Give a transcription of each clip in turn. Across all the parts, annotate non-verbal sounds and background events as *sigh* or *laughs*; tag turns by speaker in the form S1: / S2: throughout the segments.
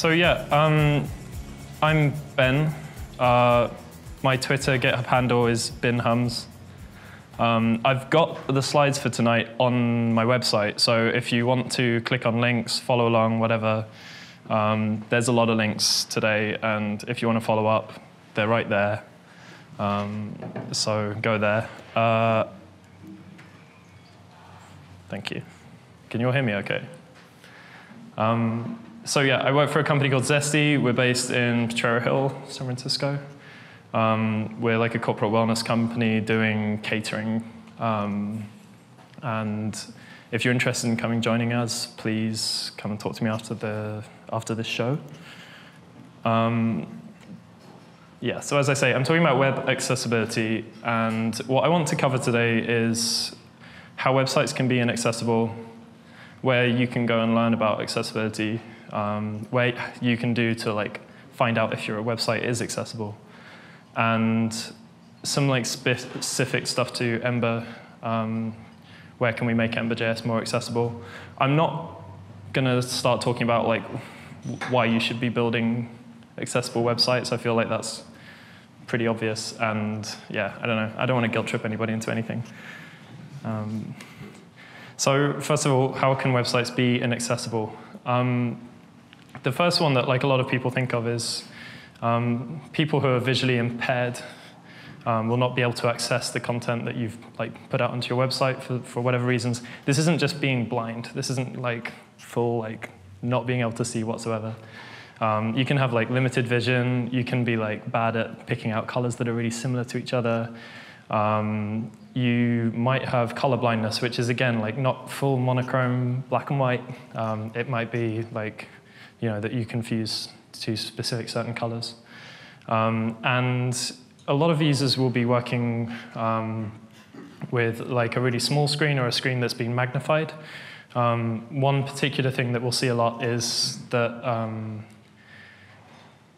S1: So yeah, um, I'm Ben. Uh, my Twitter GitHub handle is binhums. Um, I've got the slides for tonight on my website, so if you want to click on links, follow along, whatever, um, there's a lot of links today, and if you want to follow up, they're right there. Um, so go there. Uh, thank you. Can you all hear me okay? So yeah, I work for a company called Zesty. We're based in Potrero Hill, San Francisco. Um, we're like a corporate wellness company doing catering. Um, and if you're interested in coming joining us, please come and talk to me after the after this show. Um, yeah, so as I say, I'm talking about web accessibility, and what I want to cover today is how websites can be inaccessible, where you can go and learn about accessibility, um, where you can do to like find out if your website is accessible and some like specific stuff to Ember. Um, where can we make Ember.js more accessible? I'm not going to start talking about like why you should be building accessible websites. I feel like that's pretty obvious, and yeah, I don't know. I don't want to guilt trip anybody into anything. Um, so first of all, how can websites be inaccessible? Um, the first one that like a lot of people think of is um, people who are visually impaired um, will not be able to access the content that you've like put out onto your website for, for whatever reasons. This isn't just being blind. This isn't like full like not being able to see whatsoever. Um, you can have like limited vision. You can be like bad at picking out colors that are really similar to each other. Um, you might have color blindness, which is again like not full monochrome black and white. Um, it might be like you know that you confuse to specific certain colors. Um, and a lot of users will be working um, with like a really small screen or a screen that's been magnified. Um, one particular thing that we'll see a lot is that um,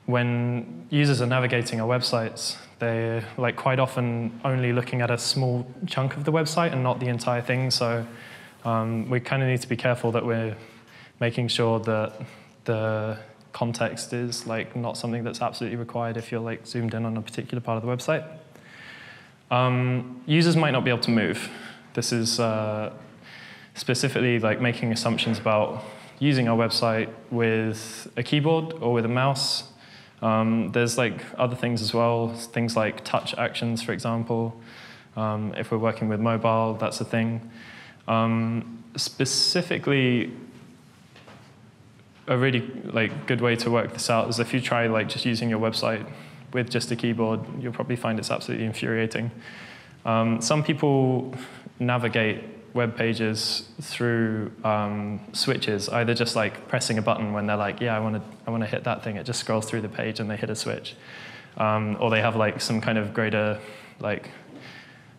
S1: when users are navigating our websites, they're like quite often only looking at a small chunk of the website and not the entire thing. So um, we kind of need to be careful that we're making sure that the context is like not something that's absolutely required if you're like zoomed in on a particular part of the website. Um, users might not be able to move. This is uh, specifically like making assumptions about using our website with a keyboard or with a mouse. Um, there's like other things as well, things like touch actions, for example. Um, if we're working with mobile, that's a thing. Um, specifically, a really like good way to work this out is if you try like just using your website with just a keyboard, you'll probably find it's absolutely infuriating. Um, some people navigate web pages through um, switches, either just like pressing a button when they're like, yeah, I want to I want to hit that thing. It just scrolls through the page and they hit a switch, um, or they have like some kind of greater like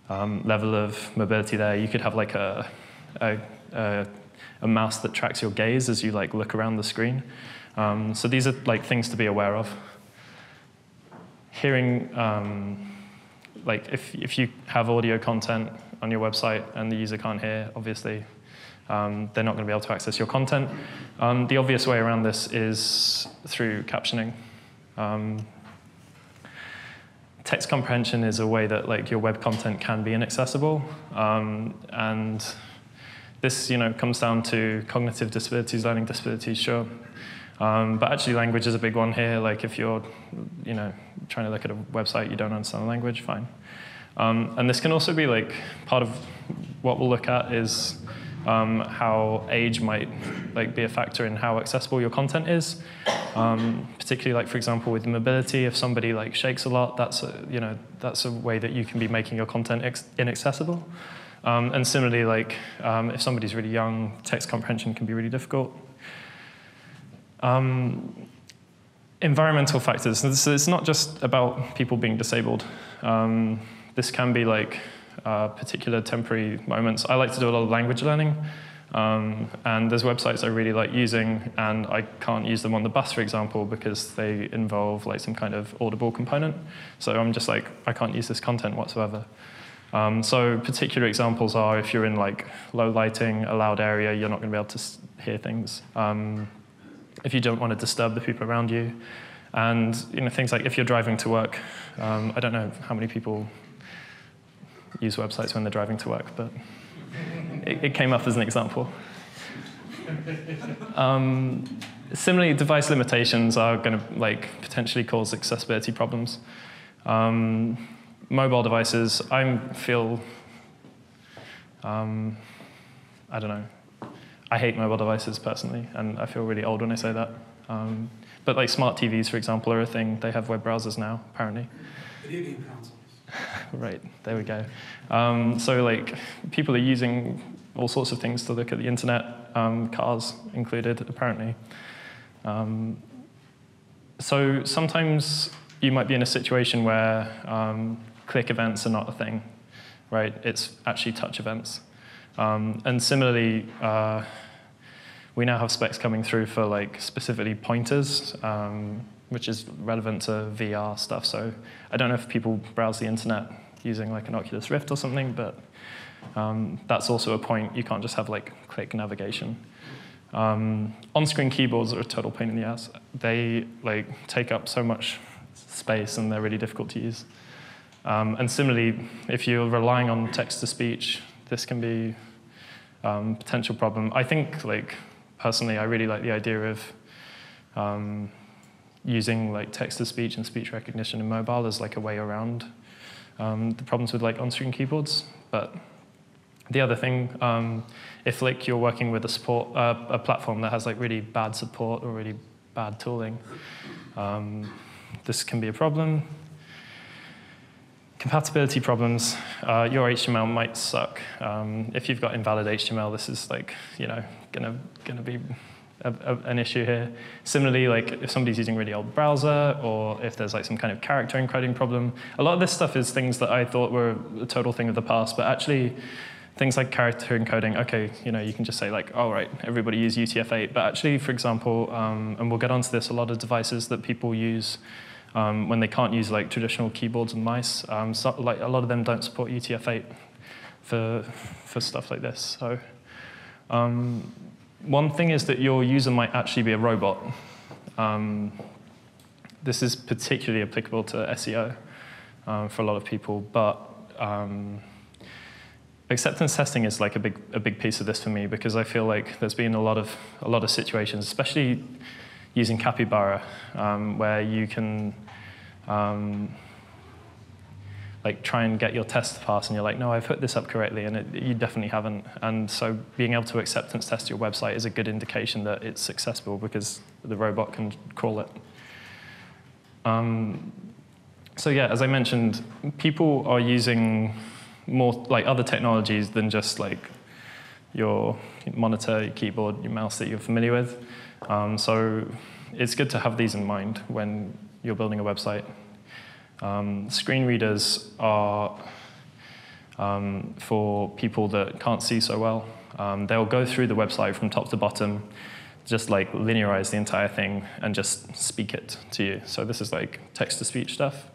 S1: um, level of mobility there. You could have like a, a, a a mouse that tracks your gaze as you like look around the screen. Um, so these are like things to be aware of. Hearing, um, like if, if you have audio content on your website and the user can't hear, obviously, um, they're not going to be able to access your content. Um, the obvious way around this is through captioning. Um, text comprehension is a way that like your web content can be inaccessible, um, and this you know, comes down to cognitive disabilities, learning disabilities, sure. Um, but actually language is a big one here. Like if you're you know, trying to look at a website, you don't understand the language, fine. Um, and this can also be like part of what we'll look at is um, how age might like be a factor in how accessible your content is. Um, particularly like for example with mobility, if somebody like shakes a lot, that's a, you know that's a way that you can be making your content inaccessible. Um, and similarly, like um, if somebody's really young, text comprehension can be really difficult. Um, environmental factors. So it's not just about people being disabled. Um, this can be like uh, particular temporary moments. I like to do a lot of language learning. Um, and there's websites I really like using, and I can't use them on the bus, for example, because they involve like some kind of audible component. So I'm just like, I can't use this content whatsoever. Um, so particular examples are if you're in like low lighting, a loud area, you're not going to be able to hear things. Um, if you don't want to disturb the people around you. And you know, things like if you're driving to work, um, I don't know how many people use websites when they're driving to work, but it, it came up as an example. *laughs* Um, similarly, device limitations are going to like potentially cause accessibility problems. Um, mobile devices, I feel, um, I don't know, I hate mobile devices personally, and I feel really old when I say that. Um, but like smart TVs, for example, are a thing. They have web browsers now, apparently.
S2: Video game consoles. *laughs*
S1: right, there we go. Um, so like people are using all sorts of things to look at the internet, um, cars included, apparently. Um, so sometimes you might be in a situation where um, click events are not a thing, right? It's actually touch events. Um, and similarly, uh, we now have specs coming through for like specifically pointers, um, which is relevant to VR stuff. So I don't know if people browse the internet using like an Oculus Rift or something, but um, that's also a point. You can't just have like click navigation. Um, on-screen keyboards are a total pain in the ass. They like take up so much space and they're really difficult to use. Um, and similarly, if you're relying on text-to-speech, this can be um, potential problem. I think like personally, I really like the idea of um, using like text-to-speech and speech recognition in mobile as like a way around um, the problems with like on-screen keyboards. But the other thing, um, if like you're working with a support uh, a platform that has like really bad support or really bad tooling, um, this can be a problem. Compatibility problems, uh, your HTML might suck. Um, if you've got invalid HTML, this is like, you know, gonna, gonna be a, a, an issue here. Similarly, like if somebody's using really old browser or if there's like some kind of character encoding problem, a lot of this stuff is things that I thought were a total thing of the past, but actually things like character encoding, okay, you know, you can just say like, all right, everybody use UTF-8, but actually, for example, um, and we'll get onto this, a lot of devices that people use um, when they can't use like traditional keyboards and mice. Um, so, like a lot of them don't support UTF-8 for for stuff like this. So um, one thing is that your user might actually be a robot. Um, this is particularly applicable to SEO um, for a lot of people, but um, acceptance testing is like a big a big piece of this for me because I feel like there's been a lot of a lot of situations, especially using Capybara, um, where you can um, like try and get your test to pass, and you're like, no, I've put this up correctly, and it, you definitely haven't. And so being able to acceptance test your website is a good indication that it's successful because the robot can crawl it. Um, so yeah, as I mentioned, people are using more like other technologies than just like your monitor, your keyboard, your mouse that you're familiar with. Um, so it's good to have these in mind when you're building a website. Um, screen readers are um, for people that can't see so well. Um, they'll go through the website from top to bottom, just like linearize the entire thing and just speak it to you. So this is like text-to-speech stuff.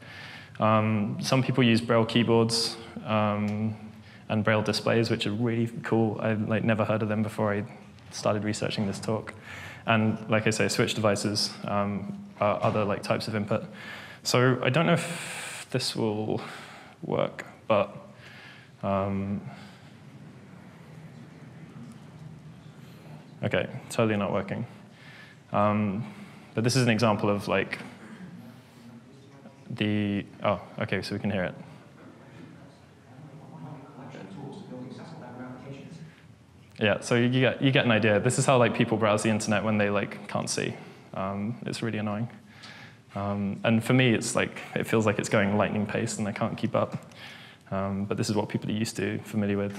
S1: Um, some people use Braille keyboards um, and Braille displays, which are really cool. I like never heard of them before I started researching this talk. And like I say, switch devices um, are other like types of input. So I don't know if this will work, but um, okay, totally not working. Um, but this is an example of like the, oh, okay, so we can hear it. Yeah, so you get, you get an idea. This is how like people browse the internet when they like can't see. Um, it's really annoying. Um, and for me, it's like it feels like it's going lightning pace, and I can't keep up. Um, but this is what people are used to, familiar with.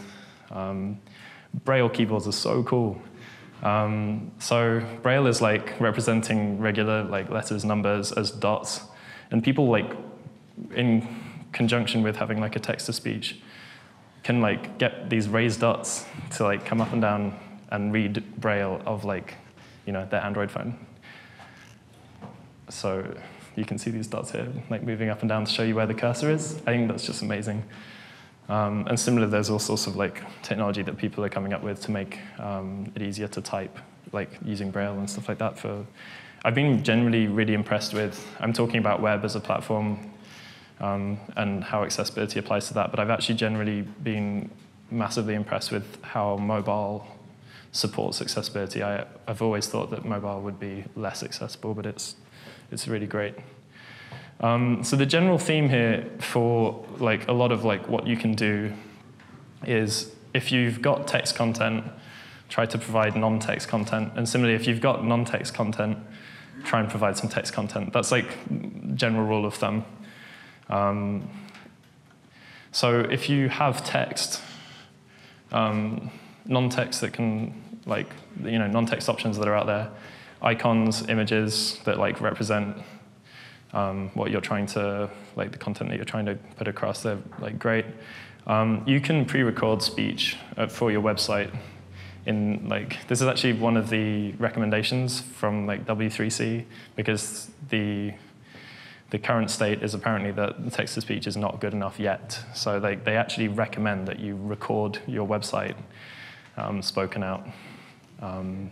S1: Um, Braille keyboards are so cool. Um, so Braille is like representing regular like letters, numbers as dots, and people like in conjunction with having like a text-to-speech can like get these raised dots to like come up and down and read Braille of like, you know, their Android phone. So you can see these dots here, like moving up and down to show you where the cursor is. I think that's just amazing. Um, and similarly, there's all sorts of like technology that people are coming up with to make um, it easier to type like using Braille and stuff like that for. I've been generally really impressed with. I'm talking about web as a platform um, and how accessibility applies to that, but I've actually generally been massively impressed with how mobile supports accessibility. I, have always thought that mobile would be less accessible, but it's it's really great. Um, so the general theme here for like a lot of like what you can do is if you've got text content, try to provide non-text content, and similarly, if you've got non-text content, try and provide some text content. That's like general rule of thumb. Um, so if you have text, um, non-text that can like you know non-text options that are out there, icons, images that like represent um, what you're trying to, like the content that you're trying to put across. They're like great. Um, you can pre-record speech uh, for your website. In like, this is actually one of the recommendations from like W3C because the the current state is apparently that text to speech is not good enough yet. So they, they actually recommend that you record your website um, spoken out. Um,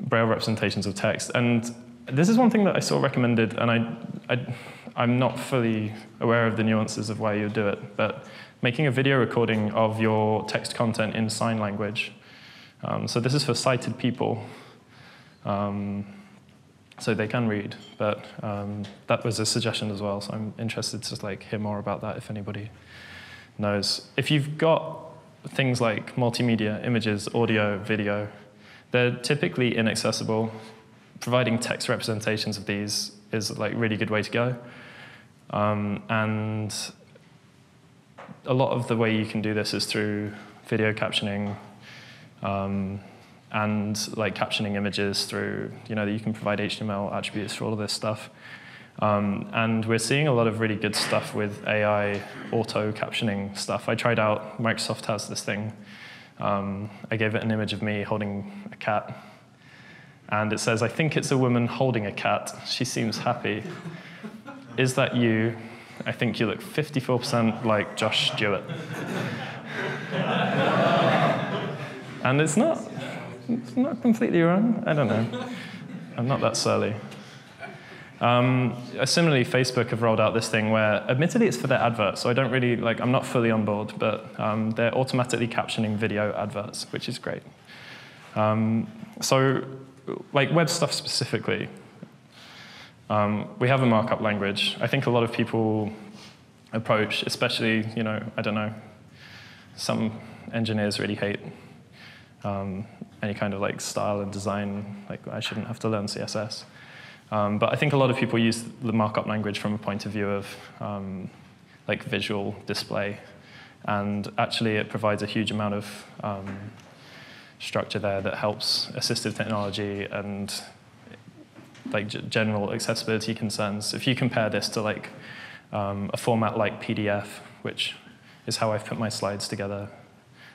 S1: Braille representations of text. And this is one thing that I saw recommended, and I, I, I'm not fully aware of the nuances of why you do it, but making a video recording of your text content in sign language. Um, so this is for sighted people, um, so they can read. But um, that was a suggestion as well, so I'm interested to like hear more about that if anybody knows. If you've got things like multimedia, images, audio, video, they're typically inaccessible providing text representations of these is like really good way to go. Um, and a lot of the way you can do this is through video captioning um, and like captioning images through, you know, you can provide HTML attributes for all of this stuff. Um, and we're seeing a lot of really good stuff with AI auto captioning stuff. I tried out, Microsoft has this thing. Um, I gave it an image of me holding a cat and it says, I think it's a woman holding a cat. She seems happy. Is that you? I think you look 54% like Josh Stewart. *laughs* and it's not, it's not completely wrong. I don't know. I'm not that surly. Um, similarly, Facebook have rolled out this thing where, admittedly, it's for their adverts, so I don't really like. I'm not fully on board, but um, they're automatically captioning video adverts, which is great. Um, so like web stuff specifically, um, we have a markup language. I think a lot of people approach, especially, you know, I don't know, some engineers really hate um, any kind of like style and design, like I shouldn't have to learn CSS. Um, but I think a lot of people use the markup language from a point of view of um, like visual display. And actually it provides a huge amount of um, structure there that helps assistive technology and like general accessibility concerns. If you compare this to like um, a format like PDF, which is how I've put my slides together,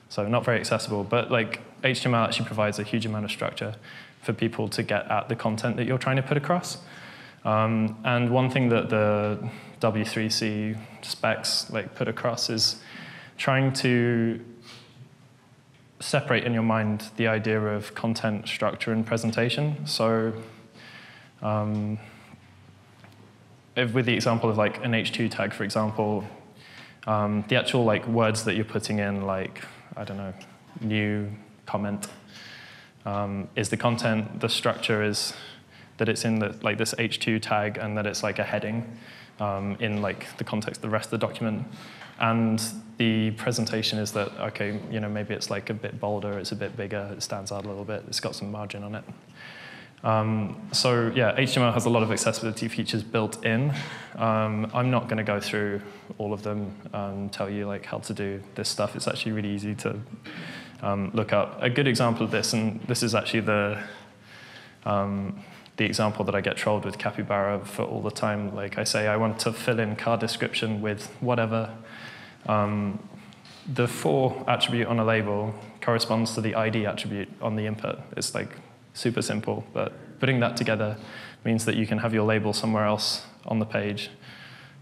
S1: so not very accessible, but like HTML actually provides a huge amount of structure for people to get at the content that you're trying to put across. Um, and one thing that the W3C specs like put across is trying to separate in your mind the idea of content, structure, and presentation. So um, if, with the example of like an H2 tag, for example, um, the actual like words that you're putting in, like, I don't know, new, comment, um, is the content, the structure is that it's in the, like this H2 tag and that it's like a heading um, in like the context of the rest of the document. And the presentation is that, okay, you know, maybe it's like a bit bolder, it's a bit bigger, it stands out a little bit, it's got some margin on it. Um, so yeah, HTML has a lot of accessibility features built in. Um, I'm not going to go through all of them and tell you like how to do this stuff. It's actually really easy to um, look up. A good example of this, and this is actually the um, the example that I get trolled with Capybara for all the time. Like I say, I want to fill in car description with whatever um, the for attribute on a label corresponds to the ID attribute on the input. It's like super simple, but putting that together means that you can have your label somewhere else on the page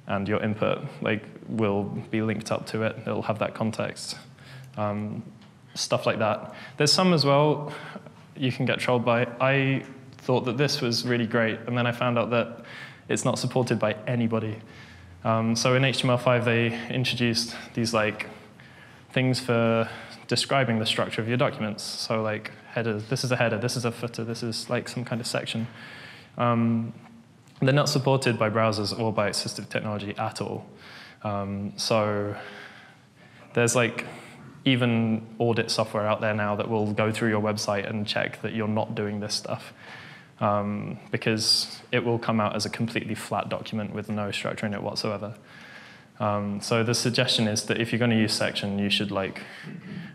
S1: and your input like will be linked up to it. It'll have that context. Um, stuff like that. There's some as well, you can get trolled by. I thought that this was really great, and then I found out that it's not supported by anybody. Um, so in HTML5, they introduced these like things for describing the structure of your documents. So like header, this is a header, this is a footer, this is like some kind of section. Um, they're not supported by browsers or by assistive technology at all. Um, so there's like even audit software out there now that will go through your website and check that you're not doing this stuff. Um, because it will come out as a completely flat document with no structure in it whatsoever. Um, so the suggestion is that if you're going to use section, you should like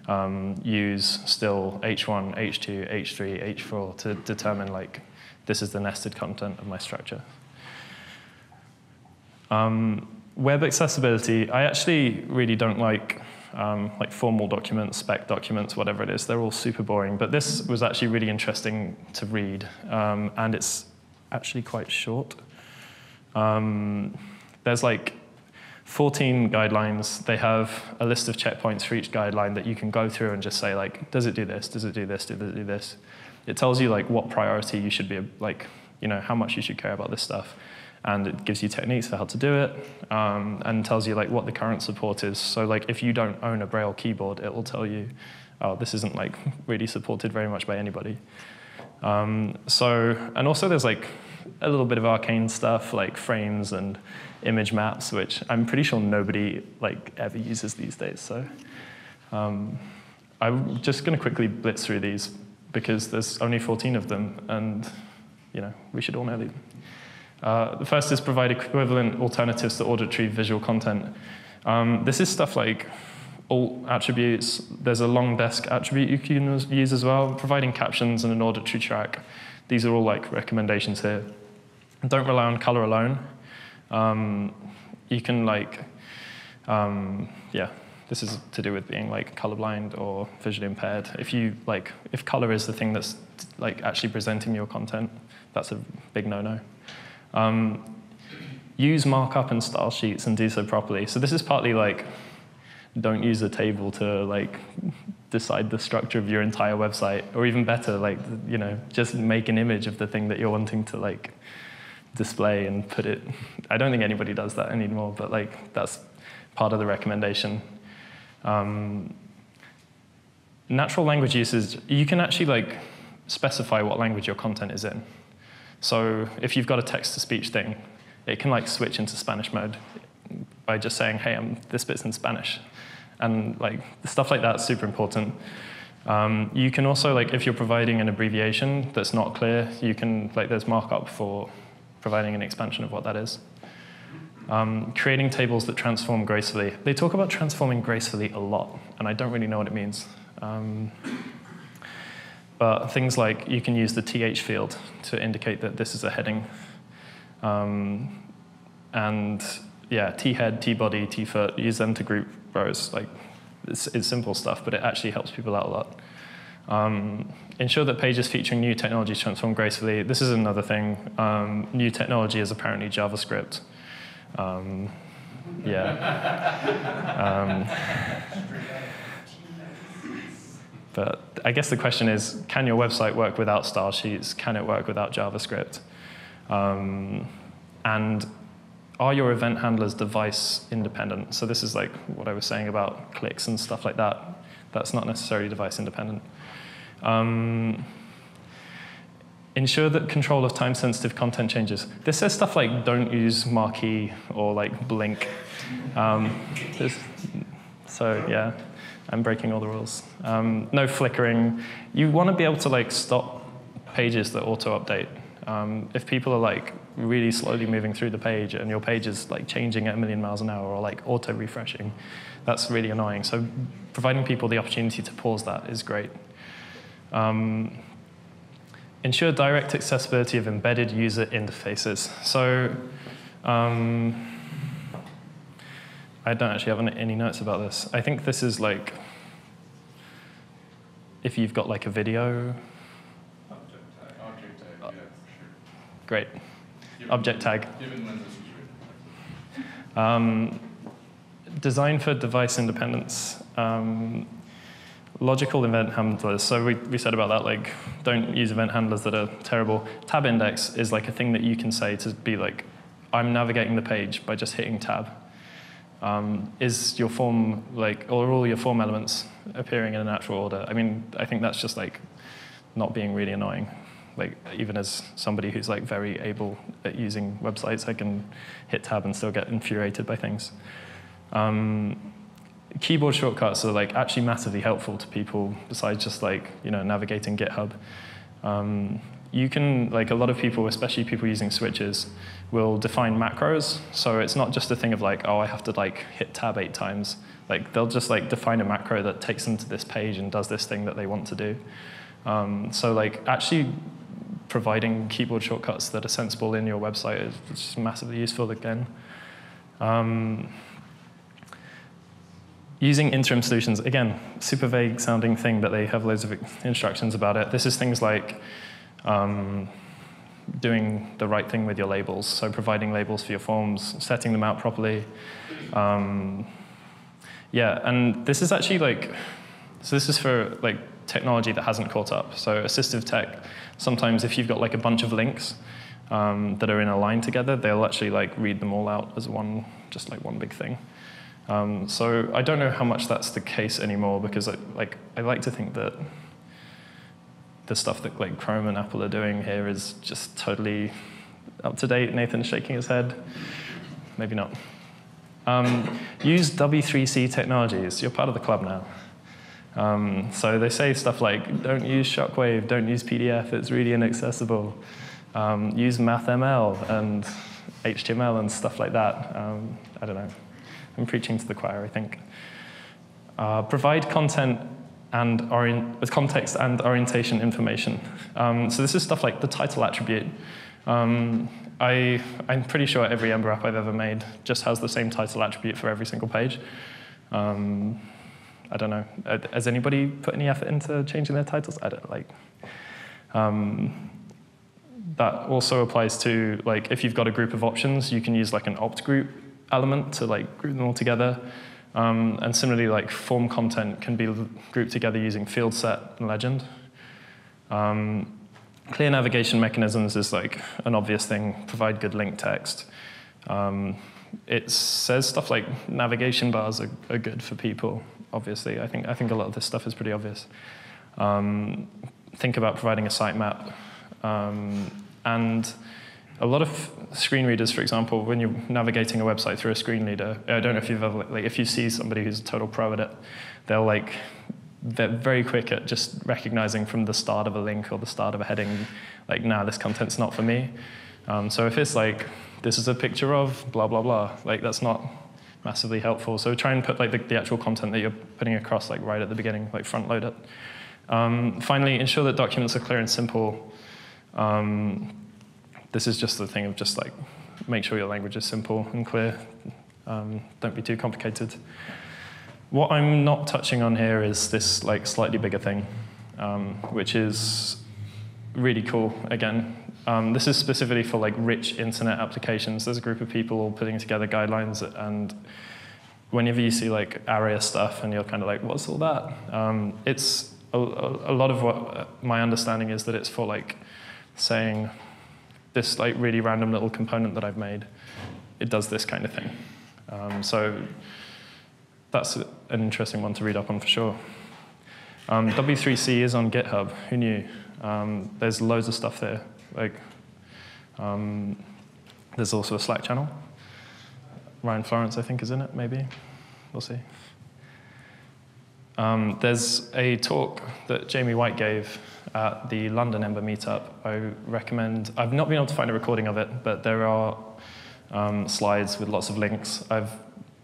S1: um, use still H1, H2, H3, H4 to determine like this is the nested content of my structure. Um, web accessibility, I actually really don't like um, like formal documents, spec documents, whatever it is. They're all super boring. But this was actually really interesting to read, um, and it's actually quite short. Um, there's like 14 guidelines. They have a list of checkpoints for each guideline that you can go through and just say like, does it do this? Does it do this? Does it do this? It tells you like what priority you should be like, you know, how much you should care about this stuff and it gives you techniques for how to do it um, and tells you like what the current support is. So like if you don't own a Braille keyboard, it will tell you, oh, this isn't like *laughs* really supported very much by anybody. Um, so, and also there's like a little bit of arcane stuff like frames and image maps, which I'm pretty sure nobody like ever uses these days. So um, I'm just going to quickly blitz through these because there's only 14 of them, and you know we should all know these. Uh, the first is provide equivalent alternatives to auditory visual content. Um, this is stuff like alt attributes. There's a longdesc attribute you can use as well, providing captions and an auditory track. These are all like recommendations here. Don't rely on color alone. Um, you can like, um, yeah, this is to do with being like colorblind or visually impaired. If you like, if color is the thing that's like actually presenting your content, that's a big no-no. Um, use markup and style sheets and do so properly. So this is partly like, don't use a table to like decide the structure of your entire website, or even better, like you know, just make an image of the thing that you're wanting to like display and put it. I don't think anybody does that anymore, but like that's part of the recommendation. Um, natural language uses, you can actually like specify what language your content is in. So if you've got a text-to-speech thing, it can like switch into Spanish mode by just saying, hey, I'm, this bit's in Spanish. And like stuff like that's super important. Um, you can also, like, if you're providing an abbreviation that's not clear, you can, like, there's markup for providing an expansion of what that is. Um, creating tables that transform gracefully. They talk about transforming gracefully a lot, and I don't really know what it means. Um, but things like you can use the th field to indicate that this is a heading. Um, and yeah, t-head, t-body, t-foot, use them to group rows. Like, it's, it's, simple stuff, but it actually helps people out a lot. Um, ensure that pages featuring new technologies transform gracefully. This is another thing. Um, new technology is apparently JavaScript. Um, yeah. *laughs* But I guess the question is, can your website work without style sheets? Can it work without JavaScript? Um, and are your event handlers device independent? So this is like what I was saying about clicks and stuff like that. That's not necessarily device independent. Um, ensure that control of time-sensitive content changes. This says stuff like don't use marquee or like blink. Um, so yeah. I'm breaking all the rules. Um, no flickering. You want to be able to like stop pages that auto-update. Um, if people are like really slowly moving through the page and your page is like changing at a million miles an hour or like auto-refreshing, that's really annoying. So providing people the opportunity to pause that is great. Um, ensure direct accessibility of embedded user interfaces. So um, I don't actually have any notes about this. I think this is like, if you've got like a video.
S2: Object tag. Object tag, yeah, sure.
S1: Great.
S2: Given,
S1: Object tag.
S2: Given when this is
S1: written. Um, design for device independence. Um, logical event handlers. So we, we said about that, like, don't use event handlers that are terrible. Tab index is like a thing that you can say to be like, I'm navigating the page by just hitting tab. Um, is your form like, or all your form elements appearing in a natural order? I mean, I think that's just like not being really annoying. Like even as somebody who's like very able at using websites, I can hit tab and still get infuriated by things. Um, keyboard shortcuts are like actually massively helpful to people besides just like you know navigating GitHub. Um, you can like a lot of people, especially people using switches, will define macros. So it's not just a thing of like oh I have to like hit tab eight times. Like they'll just like define a macro that takes them to this page and does this thing that they want to do. Um, so like actually providing keyboard shortcuts that are sensible in your website is just massively useful again. Um, using interim solutions, again, super vague sounding thing, but they have loads of instructions about it. This is things like um, doing the right thing with your labels, so providing labels for your forms, setting them out properly. Um, yeah, and this is actually like, so this is for like technology that hasn't caught up. So assistive tech, sometimes if you've got like a bunch of links um, that are in a line together, they'll actually like read them all out as one, just like one big thing. Um, so I don't know how much that's the case anymore because I, like I like to think that the stuff that like Chrome and Apple are doing here is just totally up to date. Nathan's shaking his head. Maybe not. Um, use W3C technologies. You're part of the club now. Um, so they say stuff like, don't use Shockwave, don't use PDF, it's really inaccessible. Um, use MathML and HTML and stuff like that. Um, I don't know. I'm preaching to the choir, I think. Uh, provide content and with context and orientation information. Um, so this is stuff like the title attribute. Um, I, I'm pretty sure every Ember app I've ever made just has the same title attribute for every single page. Um, I don't know. Uh, has anybody put any effort into changing their titles? I don't like. Um, that also applies to like if you've got a group of options, you can use like an opt group element to like group them all together. Um, and similarly, like form content can be grouped together using field set and legend. Um, clear navigation mechanisms is like an obvious thing. Provide good link text. Um, it says stuff like navigation bars are, are, good for people. Obviously, I think I think a lot of this stuff is pretty obvious. Um, think about providing a sitemap um, and a lot of screen readers, for example, when you're navigating a website through a screen reader, I don't know if you've ever, like, if you see somebody who's a total pro at it, they'll like, they're very quick at just recognizing from the start of a link or the start of a heading, like, nah, this content's not for me. Um, so if it's like, this is a picture of blah, blah, blah, like, that's not massively helpful. So try and put like the, the actual content that you're putting across like right at the beginning, like front load it. Um, finally, ensure that documents are clear and simple. Um, this is just the thing of just like make sure your language is simple and clear. Um, don't be too complicated. What I'm not touching on here is this like slightly bigger thing, um, which is really cool. Again, um, this is specifically for like rich internet applications. There's a group of people all putting together guidelines, and whenever you see like ARIA stuff, and you're kind of like, what's all that? Um, it's a, a, lot of what my understanding is that it's for like saying this like really random little component that I've made, it does this kind of thing. Um, so that's an interesting one to read up on for sure. Um, W3C is on GitHub. Who knew? Um, there's loads of stuff there. Like, um, there's also a Slack channel. Ryan Florence, I think, is in it. Maybe we'll see. Um, there's a talk that Jamie White gave at the London Ember meetup. I recommend, I've not been able to find a recording of it, but there are um, slides with lots of links. I've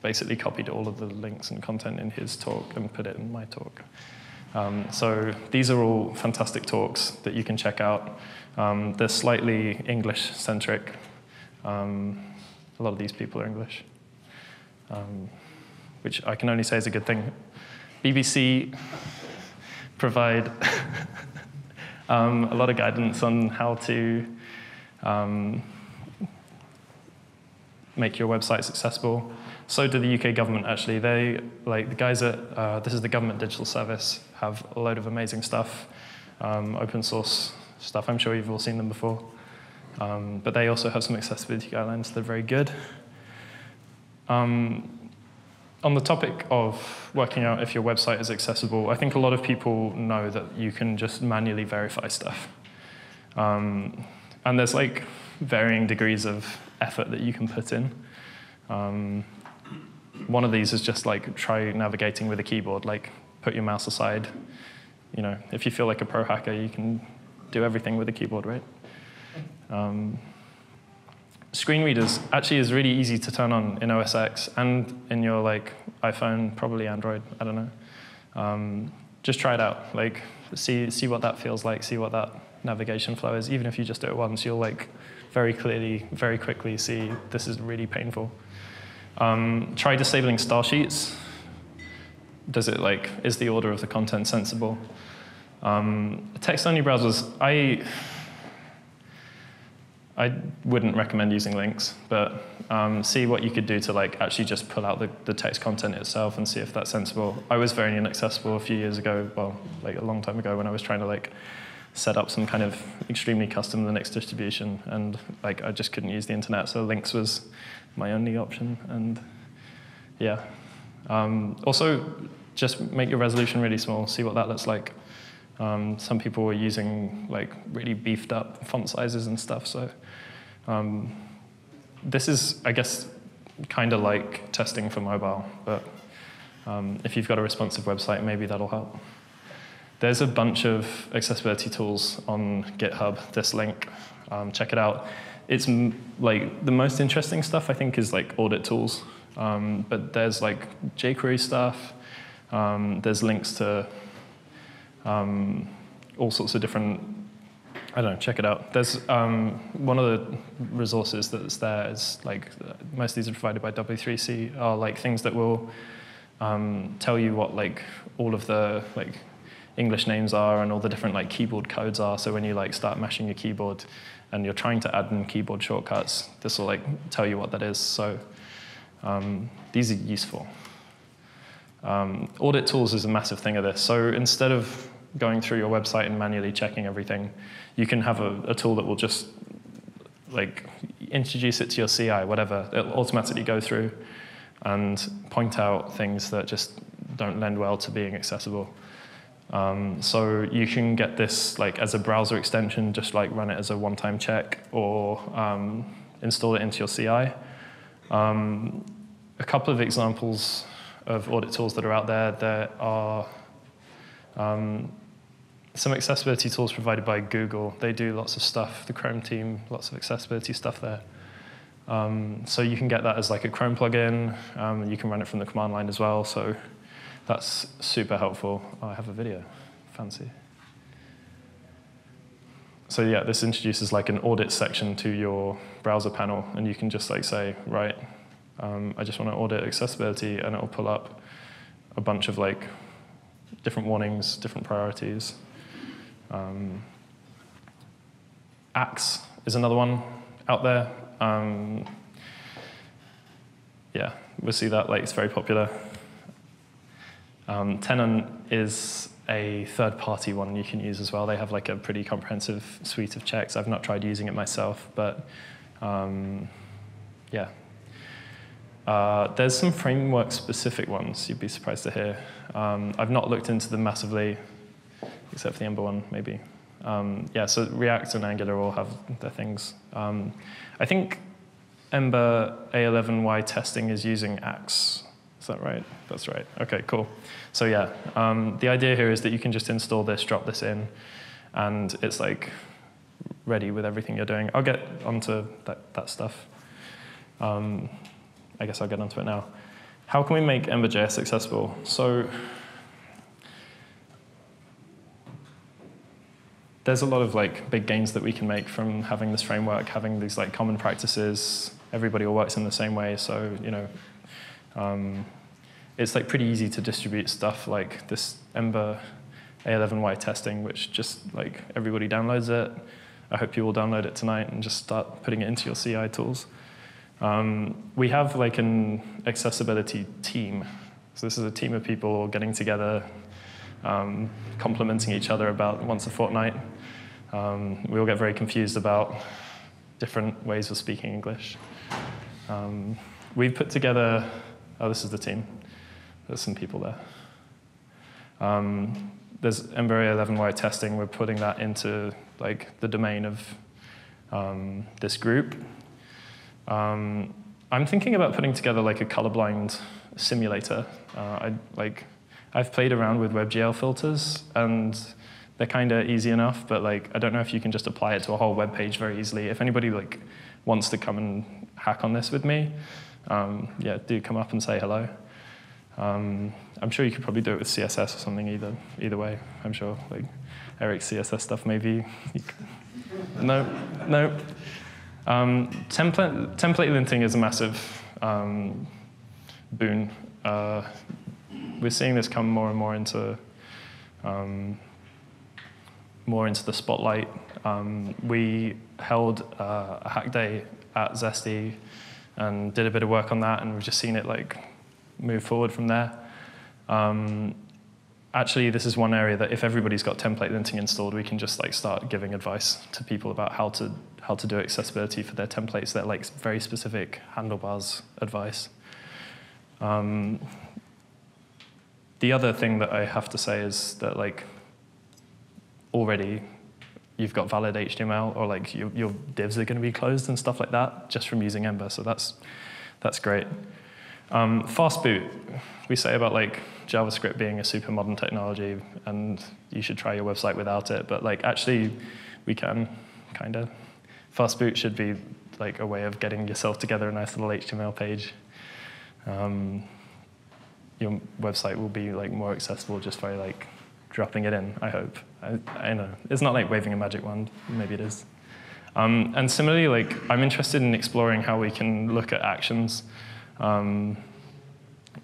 S1: basically copied all of the links and content in his talk and put it in my talk. Um, so these are all fantastic talks that you can check out. Um, they're slightly English-centric. Um, a lot of these people are English, um, which I can only say is a good thing. BBC provide *laughs* um, a lot of guidance on how to um, make your websites accessible. So do the UK government actually. They like the guys at uh, this is the government digital service have a load of amazing stuff, um, open source stuff. I'm sure you've all seen them before. Um, but they also have some accessibility guidelines that are very good. Um, on the topic of working out if your website is accessible, I think a lot of people know that you can just manually verify stuff. Um, and there's like varying degrees of effort that you can put in. Um, one of these is just like try navigating with a keyboard, like put your mouse aside. You know, if you feel like a pro hacker, you can do everything with a keyboard, right? Um, screen readers actually is really easy to turn on in OS X and in your like iPhone, probably Android, I don't know. Um, just try it out. Like see see what that feels like, see what that navigation flow is. Even if you just do it once, you'll like very clearly, very quickly see this is really painful. Um, try disabling style sheets. Does it like is the order of the content sensible? Um, text-only browsers, I I wouldn't recommend using links, but um, see what you could do to like actually just pull out the, the text content itself and see if that's sensible. I was very inaccessible a few years ago, well, like a long time ago when I was trying to like set up some kind of extremely custom Linux distribution, and like I just couldn't use the internet, so links was my only option. And yeah, um, also just make your resolution really small. See what that looks like. Um, some people were using like really beefed up font sizes and stuff. So um, this is, I guess, kind of like testing for mobile, but um, if you've got a responsive website, maybe that'll help. There's a bunch of accessibility tools on GitHub, this link, um, check it out. It's like the most interesting stuff I think is like audit tools, um, but there's like jQuery stuff, um, there's links to um, all sorts of different, I don't know, check it out. There's um, one of the resources that's there is like, most of these are provided by W3C, are like things that will um, tell you what like all of the like English names are and all the different like keyboard codes are. So when you like start mashing your keyboard and you're trying to add in keyboard shortcuts, this will like tell you what that is. So um, these are useful. Um, audit tools is a massive thing of this. So instead of going through your website and manually checking everything, you can have a, a tool that will just like introduce it to your CI, whatever. It'll automatically go through and point out things that just don't lend well to being accessible. Um, so you can get this like as a browser extension, just like run it as a one-time check or um, install it into your CI. Um, a couple of examples of audit tools that are out there. There are um, some accessibility tools provided by Google. They do lots of stuff. The Chrome team, lots of accessibility stuff there. Um, so you can get that as like a Chrome plugin. Um, you can run it from the command line as well. So that's super helpful. Oh, I have a video. Fancy. So yeah, this introduces like an audit section to your browser panel, and you can just like say, right, um, I just want to audit accessibility, and it will pull up a bunch of like different warnings, different priorities. Um, Axe is another one out there. Um, yeah, we'll see that. Like it's very popular. Um, Tenon is a third-party one you can use as well. They have like a pretty comprehensive suite of checks. I've not tried using it myself, but um, yeah. Uh, there's some framework-specific ones you'd be surprised to hear. Um, I've not looked into them massively, except for the Ember one, maybe. Um, yeah, so React and Angular all have their things. Um, I think Ember A11Y testing is using Axe. Is that right? That's right. Okay, cool. So yeah, um, the idea here is that you can just install this, drop this in, and it's like ready with everything you're doing. I'll get onto that, that stuff. Um, I guess I'll get onto it now. How can we make Ember.js accessible? So there's a lot of like big gains that we can make from having this framework, having these like common practices. Everybody all works in the same way, so you know, um, it's like pretty easy to distribute stuff like this Ember A11Y testing, which just like everybody downloads it. I hope you will download it tonight and just start putting it into your CI tools. Um, we have like an accessibility team. So this is a team of people getting together, um, complimenting each other about once a fortnight. Um, we all get very confused about different ways of speaking English. Um, we've put together, oh, this is the team. There's some people there. Um, there's Ember 11y testing. We're putting that into like the domain of um, this group. Um, I'm thinking about putting together like a colorblind simulator. Uh, I like I've played around with WebGL filters and they're kind of easy enough, but like I don't know if you can just apply it to a whole web page very easily. If anybody like wants to come and hack on this with me, um, yeah, do come up and say hello. Um, I'm sure you could probably do it with CSS or something either. Either way, I'm sure. Like Eric's CSS stuff, maybe. no, no. Um, template, template linting is a massive um, boon. Uh, we're seeing this come more and more into um, more into the spotlight. Um, we held uh, a hack day at Zesty and did a bit of work on that, and we've just seen it like move forward from there. Um, actually, this is one area that if everybody's got template linting installed, we can just like start giving advice to people about how to how to do accessibility for their templates. They're like very specific handlebars advice. Um, the other thing that I have to say is that like already you've got valid HTML or like your, your divs are going to be closed and stuff like that just from using Ember. So that's that's great. Um, FastBoot, we say about like JavaScript being a super modern technology and you should try your website without it, but like actually we can kind of. FastBoot should be like a way of getting yourself together a nice little HTML page. Um, your website will be like more accessible just by like dropping it in, I hope. I, I know. It's not like waving a magic wand, maybe it is. Um, and similarly, like I'm interested in exploring how we can look at actions. Um,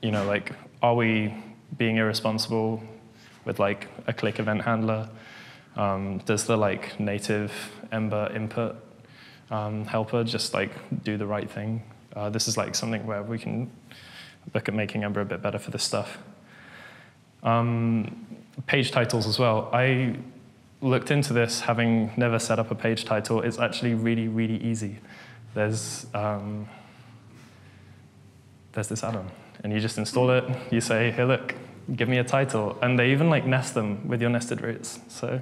S1: you know, like, are we being irresponsible with like a click event handler? Um, does the like native Ember input um, helper just like do the right thing? Uh, this is like something where we can look at making Ember a bit better for this stuff. Um, page titles as well. I looked into this having never set up a page title. It's actually really, really easy. There's, um, there's this add-on, and you just install it. You say, hey, look, give me a title. And they even like nest them with your nested routes. So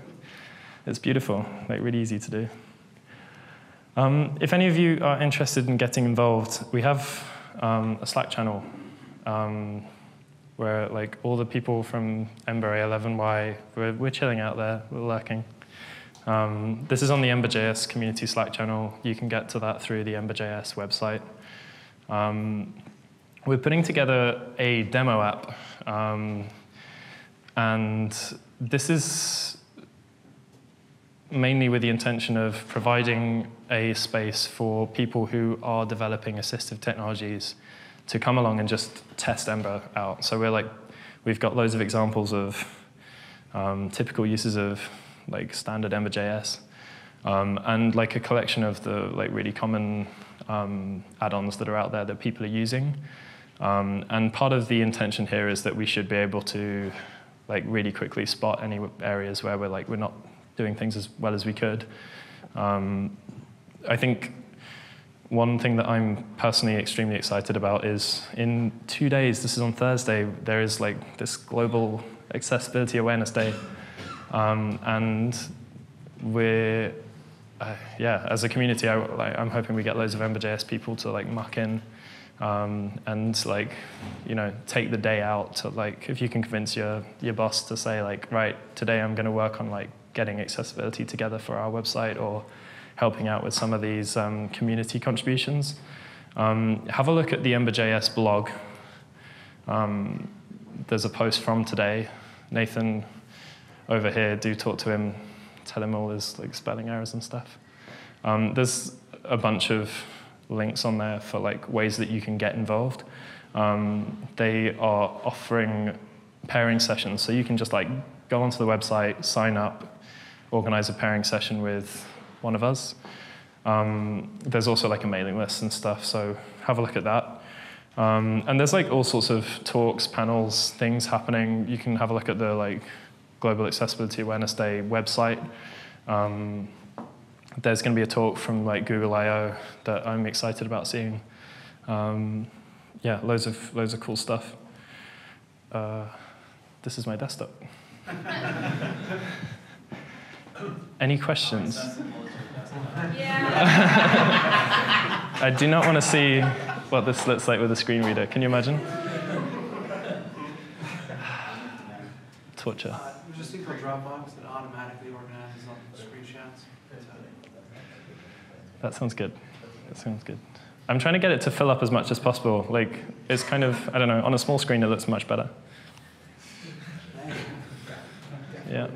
S1: it's beautiful, like really easy to do. Um, if any of you are interested in getting involved, we have um, a Slack channel um, where like all the people from Ember A11Y, we're, we're chilling out there, we're lurking. Um, this is on the Ember.js community Slack channel. You can get to that through the Ember.js website. Um, we're putting together a demo app, um, and this is mainly with the intention of providing a space for people who are developing assistive technologies to come along and just test Ember out. So we're like, we've got loads of examples of um, typical uses of like standard Ember.js, um, and like a collection of the like really common um, add-ons that are out there that people are using. Um, and part of the intention here is that we should be able to like really quickly spot any areas where we're like we're not doing things as well as we could. Um, I think one thing that I'm personally extremely excited about is in two days, this is on Thursday, there is like this global accessibility awareness day. Um, and we're, uh, yeah, as a community, I, like, I'm hoping we get loads of Ember.js people to like muck in um, and like, you know, take the day out to like, if you can convince your, your boss to say like, right, today I'm going to work on like getting accessibility together for our website or helping out with some of these um, community contributions. Um, have a look at the Ember.js blog. Um, there's a post from today. Nathan over here, do talk to him, tell him all his like spelling errors and stuff. Um, there's a bunch of links on there for like ways that you can get involved. Um, they are offering pairing sessions, so you can just like go onto the website, sign up, organize a pairing session with one of us. Um, there's also like a mailing list and stuff, so have a look at that. Um, and there's like all sorts of talks, panels, things happening. You can have a look at the like Global Accessibility Awareness Day website. Um, there's going to be a talk from like Google I/O that I'm excited about seeing. Um, yeah, loads of loads of cool stuff. Uh, this is my desktop. *laughs* Any questions? *laughs* I do not want to see what this looks like with a screen reader. Can you imagine? Torture.
S3: Uh, just a thing Dropbox that automatically organizes all the screenshots.
S1: That sounds good. That sounds good. I'm trying to get it to fill up as much as possible. Like, it's kind of, I don't know, on a small screen it looks much better. Yeah.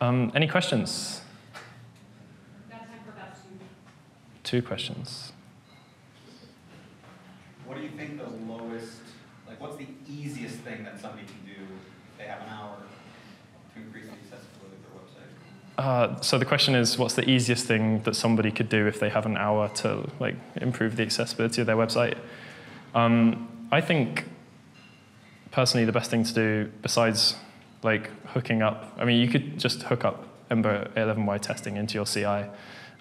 S1: Um, any questions?
S4: Got time for about two.
S1: Two questions.
S5: What do you think the lowest, like what's the easiest thing that somebody can do if they have an hour to increase the accessibility of their website?
S1: Uh, so the question is, what's the easiest thing that somebody could do if they have an hour to like improve the accessibility of their website? Um, I think personally the best thing to do, besides like hooking up, I mean, you could just hook up Ember 11y testing into your CI,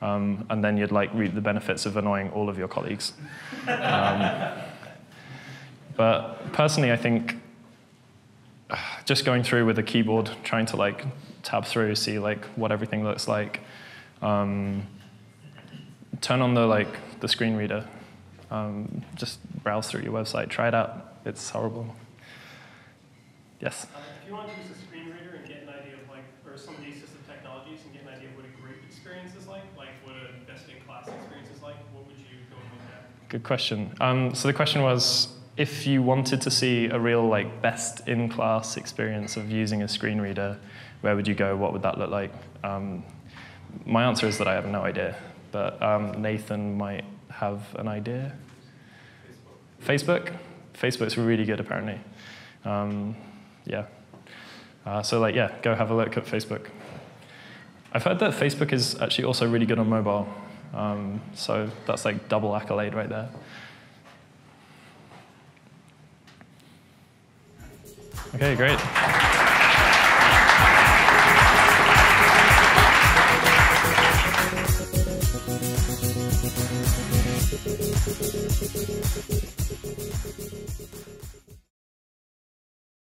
S1: um, and then you'd like reap the benefits of annoying all of your colleagues. *laughs* Um, but personally, I think *sighs* just going through with a keyboard, trying to like tab through, see like what everything looks like. Um, turn on the like the screen reader. Um, just browse through your website, try it out. It's horrible. Yes.
S6: Uh, If you want to use a screen reader and get an idea of like, or some of these assistive technologies and get an idea of what a group experience is like, like what a best-in-class experience is like, what would you go and look at?
S1: Good question. Um, so the question was, if you wanted to see a real like best-in-class experience of using a screen reader, where would you go? What would that look like? Um, my answer is that I have no idea, but um, Nathan might have an idea. Facebook. Facebook's really good apparently. Um, yeah. Uh, so like yeah, go have a look at Facebook. I've heard that Facebook is actually also really good on mobile. Um, so that's like double accolade right there. Okay, great.